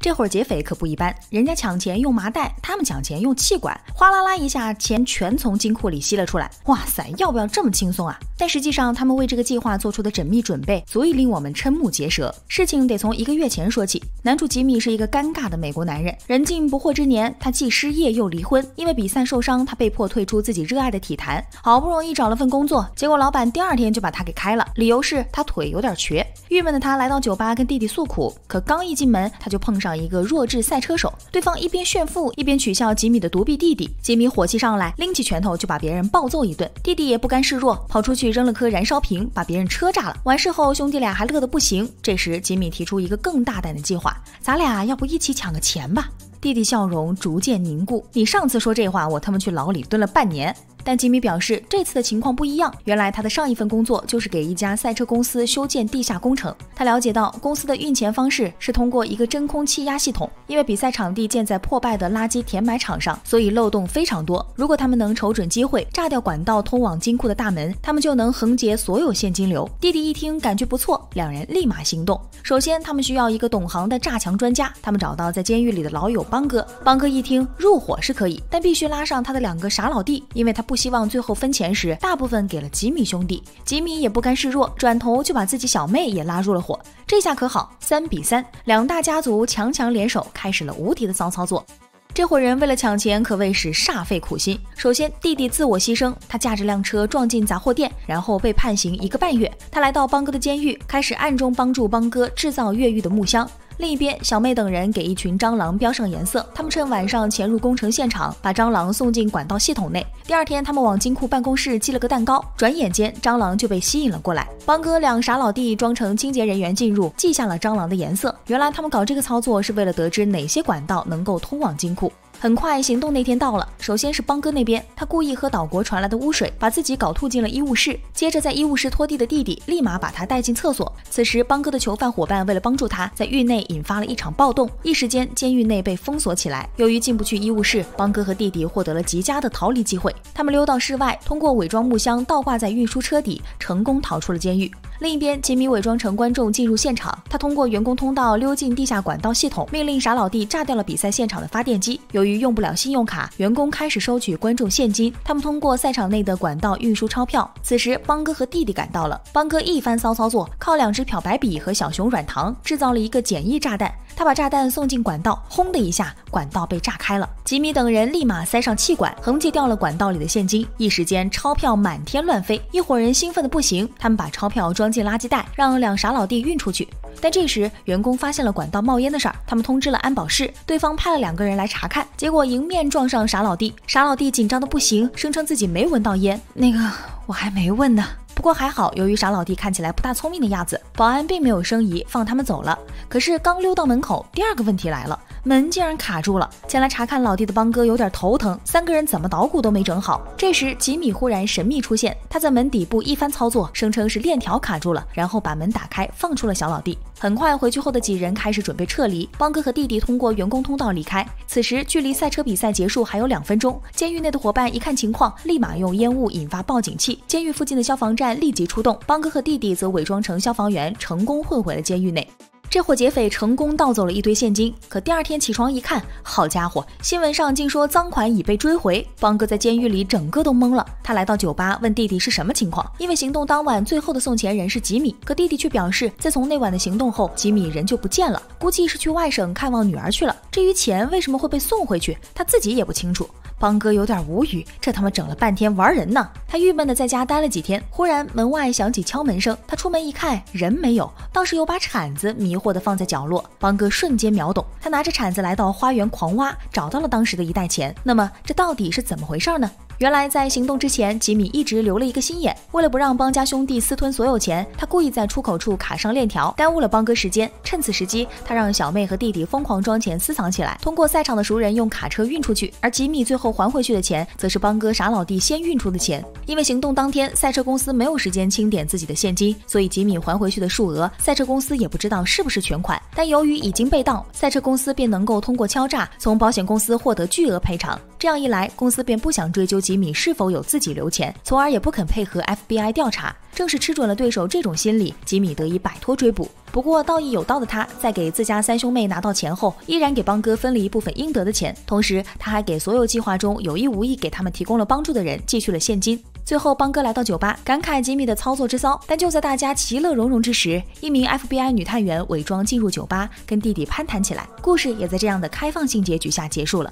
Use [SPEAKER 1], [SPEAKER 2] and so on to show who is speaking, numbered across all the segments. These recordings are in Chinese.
[SPEAKER 1] 这会儿劫匪可不一般，人家抢钱用麻袋，他们抢钱用气管，哗啦啦一下，钱全从金库里吸了出来。哇塞，要不要这么轻松啊？但实际上，他们为这个计划做出的缜密准备，足以令我们瞠目结舌。事情得从一个月前说起。男主吉米是一个尴尬的美国男人，人近不惑之年，他既失业又离婚，因为比赛受伤，他被迫退出自己热爱的体坛。好不容易找了份工作，结果老板第二天就把他给开了，理由是他腿有点瘸。郁闷的他来到酒吧跟弟弟诉苦，可刚一进门，他就碰上一个弱智赛车手，对方一边炫富一边取笑吉米的独臂弟弟。吉米火气上来，拎起拳头就把别人暴揍一顿，弟弟也不甘示弱，跑出去。扔了颗燃烧瓶，把别人车炸了。完事后，兄弟俩还乐得不行。这时，吉米提出一个更大胆的计划：咱俩要不一起抢个钱吧？弟弟笑容逐渐凝固。你上次说这话，我他妈去牢里蹲了半年。但吉米表示，这次的情况不一样。原来他的上一份工作就是给一家赛车公司修建地下工程。他了解到，公司的运钱方式是通过一个真空气压系统。因为比赛场地建在破败的垃圾填埋场上，所以漏洞非常多。如果他们能瞅准机会，炸掉管道通往金库的大门，他们就能横截所有现金流。弟弟一听，感觉不错，两人立马行动。首先，他们需要一个懂行的炸墙专家。他们找到在监狱里的老友邦哥。邦哥一听，入伙是可以，但必须拉上他的两个傻老弟，因为他不。希望最后分钱时，大部分给了吉米兄弟。吉米也不甘示弱，转头就把自己小妹也拉入了伙。这下可好，三比三，两大家族强强联手，开始了无敌的骚操作。这伙人为了抢钱，可谓是煞费苦心。首先，弟弟自我牺牲，他驾着辆车撞进杂货店，然后被判刑一个半月。他来到邦哥的监狱，开始暗中帮助邦哥制造越狱的木箱。另一边，小妹等人给一群蟑螂标上颜色，他们趁晚上潜入工程现场，把蟑螂送进管道系统内。第二天，他们往金库办公室寄了个蛋糕，转眼间蟑螂就被吸引了过来。邦哥两傻老弟装成清洁人员进入，记下了蟑螂的颜色。原来他们搞这个操作是为了得知哪些管道能够通往金库。很快，行动那天到了。首先是邦哥那边，他故意喝岛国传来的污水，把自己搞吐进了医务室。接着，在医务室拖地的弟弟立马把他带进厕所。此时，邦哥的囚犯伙伴为了帮助他，在狱内引发了一场暴动，一时间监狱内被封锁起来。由于进不去医务室，邦哥和弟弟获得了极佳的逃离机会。他们溜到室外，通过伪装木箱倒挂在运输车底，成功逃出了监狱。另一边，吉米伪装成观众进入现场，他通过员工通道溜进地下管道系统，命令傻老弟炸掉了比赛现场的发电机。由于用不了信用卡，员工开始收取观众现金。他们通过赛场内的管道运输钞票。此时，邦哥和弟弟赶到了。邦哥一番骚操作，靠两支漂白笔和小熊软糖制造了一个简易炸弹。他把炸弹送进管道，轰的一下，管道被炸开了。吉米等人立马塞上气管，横截掉了管道里的现金。一时间，钞票满天乱飞。一伙人兴奋的不行，他们把钞票装装进垃圾袋，让两傻老弟运出去。但这时，员工发现了管道冒烟的事儿，他们通知了安保室，对方派了两个人来查看，结果迎面撞上傻老弟。傻老弟紧张的不行，声称自己没闻到烟。那个，我还没问呢。不过还好，由于傻老弟看起来不大聪明的样子，保安并没有生疑，放他们走了。可是刚溜到门口，第二个问题来了，门竟然卡住了。前来查看老弟的邦哥有点头疼，三个人怎么捣鼓都没整好。这时吉米忽然神秘出现，他在门底部一番操作，声称是链条卡住了，然后把门打开，放出了小老弟。很快回去后的几人开始准备撤离，邦哥和弟弟通过员工通道离开。此时距离赛车比赛结束还有两分钟，监狱内的伙伴一看情况，立马用烟雾引发报警器，监狱附近的消防站立即出动。邦哥和弟弟则伪装成消防员，成功混回了监狱内。这伙劫匪成功盗走了一堆现金，可第二天起床一看，好家伙，新闻上竟说赃款已被追回。邦哥在监狱里整个都懵了，他来到酒吧问弟弟是什么情况，因为行动当晚最后的送钱人是吉米，可弟弟却表示，自从那晚的行动后，吉米人就不见了，估计是去外省看望女儿去了。至于钱为什么会被送回去，他自己也不清楚。邦哥有点无语，这他妈整了半天玩人呢。他郁闷的在家待了几天，忽然门外响起敲门声，他出门一看，人没有，倒是有把铲子迷惑的放在角落。邦哥瞬间秒懂，他拿着铲子来到花园狂挖，找到了当时的一袋钱。那么这到底是怎么回事呢？原来在行动之前，吉米一直留了一个心眼。为了不让邦家兄弟私吞所有钱，他故意在出口处卡上链条，耽误了邦哥时间。趁此时机，他让小妹和弟弟疯狂装钱私藏起来，通过赛场的熟人用卡车运出去。而吉米最后还回去的钱，则是邦哥傻老弟先运出的钱。因为行动当天，赛车公司没有时间清点自己的现金，所以吉米还回去的数额，赛车公司也不知道是不是全款。但由于已经被盗，赛车公司便能够通过敲诈从保险公司获得巨额赔偿。这样一来，公司便不想追究吉米是否有自己留钱，从而也不肯配合 FBI 调查。正是吃准了对手这种心理，吉米得以摆脱追捕。不过道义有道的他，在给自家三兄妹拿到钱后，依然给邦哥分了一部分应得的钱，同时他还给所有计划中有意无意给他们提供了帮助的人寄去了现金。最后，邦哥来到酒吧，感慨吉米的操作之骚。但就在大家其乐融融之时，一名 FBI 女探员伪装进入酒吧，跟弟弟攀谈起来。故事也在这样的开放性结局下结束了。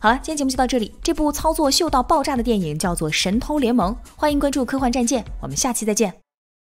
[SPEAKER 1] 好了，今天节目就到这里。这部操作秀到爆炸的电影叫做《神偷联盟》，欢迎关注科幻战舰，我们下期再见。